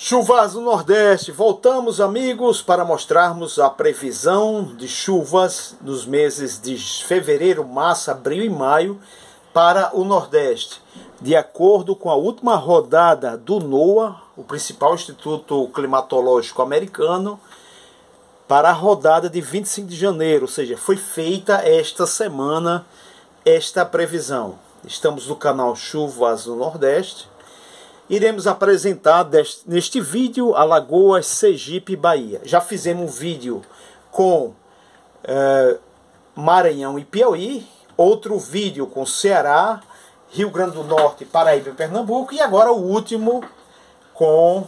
Chuvas no Nordeste. Voltamos, amigos, para mostrarmos a previsão de chuvas nos meses de fevereiro, março, abril e maio para o Nordeste. De acordo com a última rodada do NOAA, o principal instituto climatológico americano, para a rodada de 25 de janeiro, ou seja, foi feita esta semana esta previsão. Estamos no canal Chuvas no Nordeste iremos apresentar neste vídeo Alagoas, Sergipe e Bahia. Já fizemos um vídeo com é, Maranhão e Piauí, outro vídeo com Ceará, Rio Grande do Norte, Paraíba e Pernambuco, e agora o último com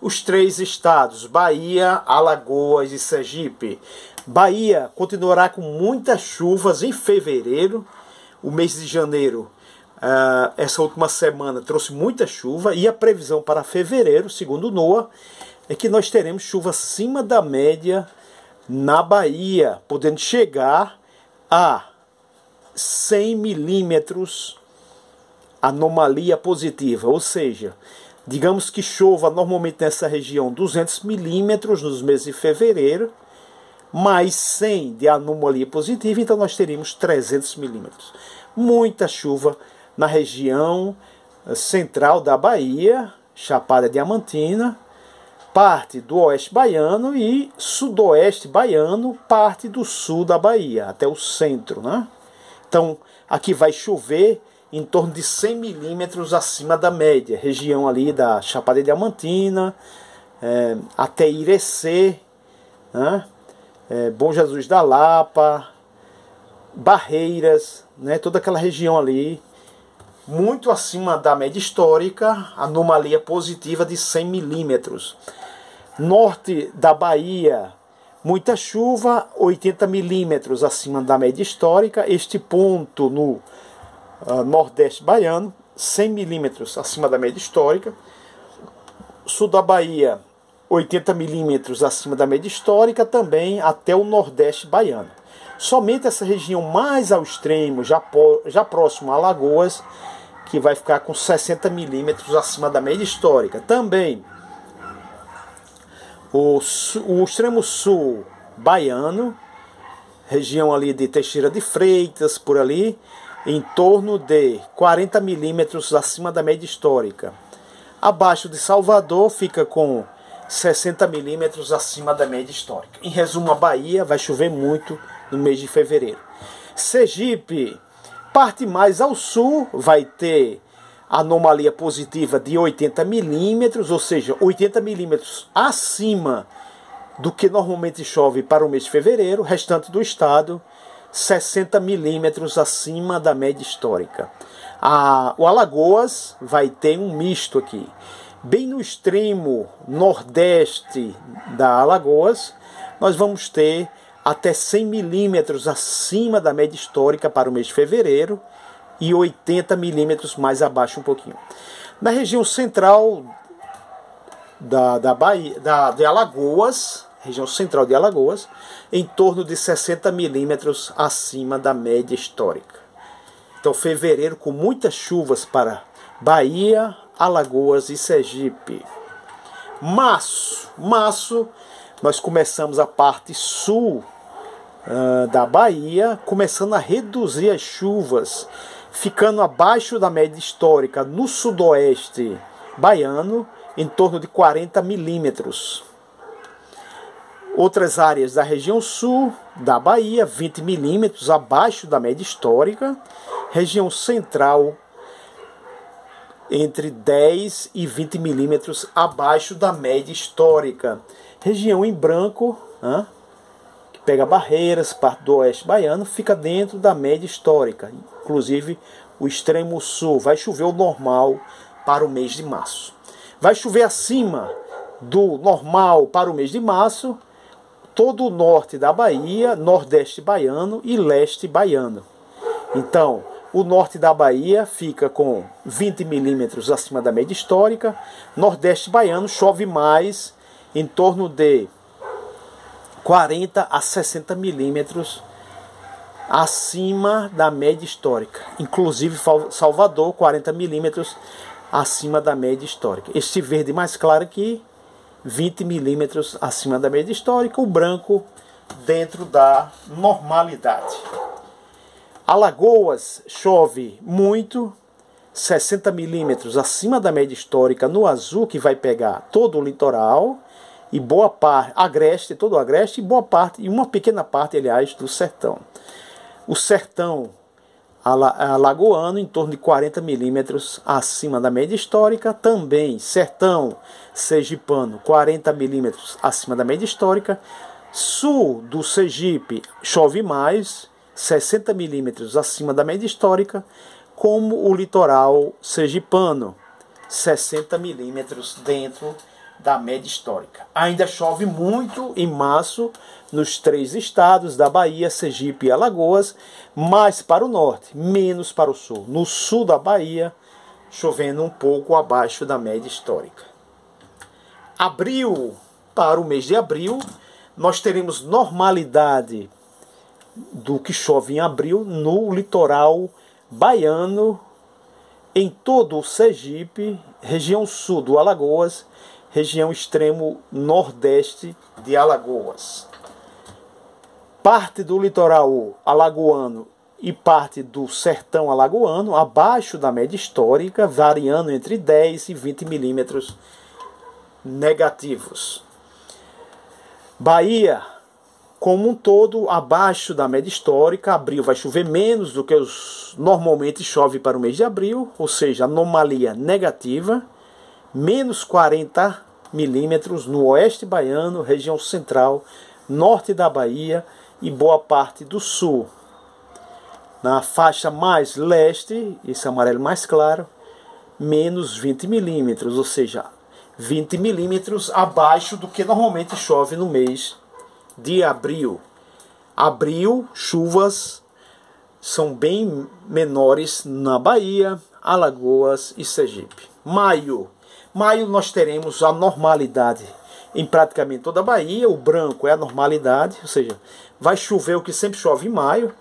os três estados, Bahia, Alagoas e Sergipe. Bahia continuará com muitas chuvas em fevereiro, o mês de janeiro Uh, essa última semana trouxe muita chuva e a previsão para fevereiro, segundo o NOAA, é que nós teremos chuva acima da média na Bahia, podendo chegar a 100 milímetros anomalia positiva, ou seja, digamos que chova normalmente nessa região 200 milímetros nos meses de fevereiro, mais 100 de anomalia positiva, então nós teríamos 300 milímetros. Muita chuva na região eh, central da Bahia, Chapada Diamantina, parte do oeste baiano e sudoeste baiano, parte do sul da Bahia, até o centro. Né? Então, aqui vai chover em torno de 100 milímetros acima da média, região ali da Chapada Diamantina, é, até Irecê, né? é, Bom Jesus da Lapa, Barreiras, né? toda aquela região ali muito acima da média histórica, anomalia positiva de 100 milímetros. Norte da Bahia, muita chuva, 80 milímetros acima da média histórica. Este ponto no uh, Nordeste baiano, 100 milímetros acima da média histórica. Sul da Bahia, 80 milímetros acima da média histórica, também até o Nordeste baiano. Somente essa região mais ao extremo, já, já próximo a Alagoas, que vai ficar com 60 milímetros acima da média histórica. Também o, o extremo sul baiano, região ali de Teixeira de Freitas, por ali, em torno de 40 milímetros acima da média histórica. Abaixo de Salvador fica com 60 milímetros acima da média histórica. Em resumo, a Bahia vai chover muito no mês de fevereiro. Sergipe, parte mais ao sul, vai ter anomalia positiva de 80 milímetros, ou seja, 80 milímetros acima do que normalmente chove para o mês de fevereiro, restante do estado 60 milímetros acima da média histórica. A, o Alagoas vai ter um misto aqui. Bem no extremo nordeste da Alagoas, nós vamos ter até 100 milímetros acima da média histórica para o mês de fevereiro e 80 milímetros mais abaixo um pouquinho. Na região central da, da Bahia, da, de Alagoas, região central de Alagoas, em torno de 60 milímetros acima da média histórica. Então, fevereiro com muitas chuvas para Bahia, Alagoas e Sergipe. Março, março, nós começamos a parte sul uh, da Bahia, começando a reduzir as chuvas, ficando abaixo da média histórica no sudoeste baiano, em torno de 40 milímetros. Outras áreas da região sul da Bahia, 20 milímetros abaixo da média histórica. Região central, entre 10 e 20 milímetros abaixo da média histórica. Região em branco, pega barreiras, parte do oeste baiano, fica dentro da média histórica. Inclusive o extremo sul vai chover o normal para o mês de março. Vai chover acima do normal para o mês de março todo o norte da Bahia, nordeste baiano e leste baiano. Então, o norte da Bahia fica com 20 milímetros acima da média histórica. Nordeste baiano chove mais, em torno de 40 a 60 milímetros acima da média histórica. Inclusive Salvador, 40 milímetros acima da média histórica. Este verde mais claro aqui, 20 milímetros acima da média histórica, o branco dentro da normalidade. Alagoas chove muito, 60 milímetros acima da média histórica no azul, que vai pegar todo o litoral e boa parte, agreste, todo o agreste e boa parte, e uma pequena parte, aliás, do sertão. O sertão alagoano em torno de 40 milímetros acima da média histórica, também sertão sergipano 40 milímetros acima da média histórica, sul do Sergipe chove mais, 60 milímetros acima da média histórica, como o litoral sergipano, 60 milímetros dentro da média histórica. Ainda chove muito em março nos três estados da Bahia, Sergipe e Alagoas, mais para o norte, menos para o sul. No sul da Bahia, chovendo um pouco abaixo da média histórica. Abril, para o mês de abril, nós teremos normalidade do que chove em abril no litoral baiano, em todo o Sergipe, região sul do Alagoas, região extremo nordeste de Alagoas. Parte do litoral alagoano e parte do sertão alagoano abaixo da média histórica, variando entre 10 e 20 milímetros negativos. Bahia, como um todo, abaixo da média histórica. Abril vai chover menos do que os normalmente chove para o mês de abril, ou seja, anomalia negativa menos 40 milímetros no oeste baiano, região central, norte da Bahia e boa parte do sul. Na faixa mais leste, esse amarelo mais claro, menos 20 milímetros, ou seja, 20 milímetros abaixo do que normalmente chove no mês de abril. Abril, chuvas são bem menores na Bahia, Alagoas e Sergipe. Maio, Maio nós teremos a normalidade em praticamente toda a Bahia. O branco é a normalidade, ou seja, vai chover o que sempre chove em maio.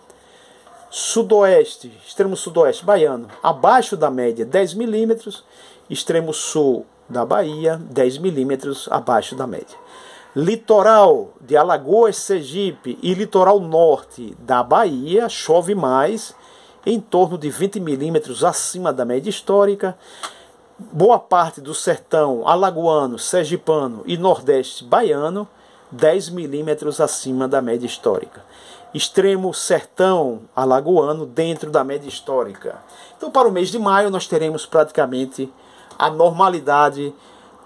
Sudoeste, extremo sudoeste baiano, abaixo da média 10 milímetros. Extremo sul da Bahia, 10 milímetros abaixo da média. Litoral de Alagoas, Sergipe e litoral norte da Bahia chove mais, em torno de 20 milímetros acima da média histórica boa parte do sertão alagoano, sergipano e nordeste baiano, 10 milímetros acima da média histórica. Extremo sertão alagoano dentro da média histórica. Então, para o mês de maio, nós teremos praticamente a normalidade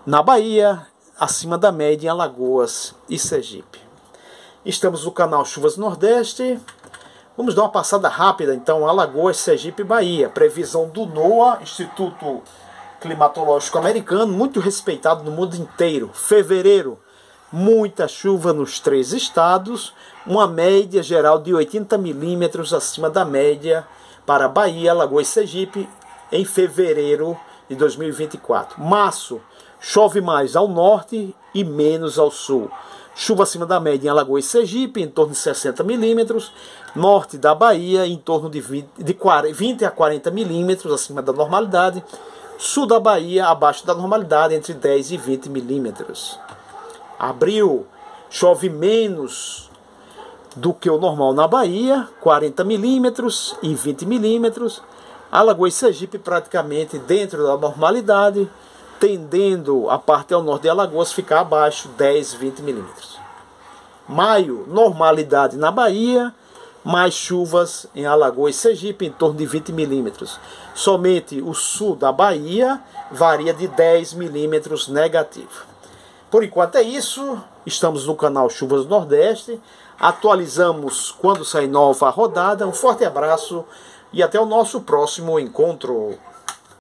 na Bahia, acima da média em Alagoas e Sergipe. Estamos no canal Chuvas Nordeste. Vamos dar uma passada rápida, então, Alagoas, Sergipe e Bahia. Previsão do NOAA, Instituto climatológico americano, muito respeitado no mundo inteiro. Fevereiro, muita chuva nos três estados, uma média geral de 80 milímetros acima da média para Bahia, Alagoas e Sergipe em fevereiro de 2024. Março, chove mais ao norte e menos ao sul. Chuva acima da média em Alagoas e Sergipe, em torno de 60 milímetros. Norte da Bahia, em torno de 20, de 40, 20 a 40 milímetros acima da normalidade. Sul da Bahia, abaixo da normalidade, entre 10 e 20 milímetros. Abril, chove menos do que o normal na Bahia, 40 milímetros e 20 milímetros. Alagoas e Sergipe praticamente dentro da normalidade, tendendo a parte ao norte de Alagoas ficar abaixo 10, 20 milímetros. Maio, normalidade na Bahia, mais chuvas em Alagoas e Sergipe, em torno de 20 milímetros. Somente o sul da Bahia varia de 10 milímetros negativo. Por enquanto é isso. Estamos no canal Chuvas do Nordeste. Atualizamos quando sair nova rodada. Um forte abraço e até o nosso próximo encontro.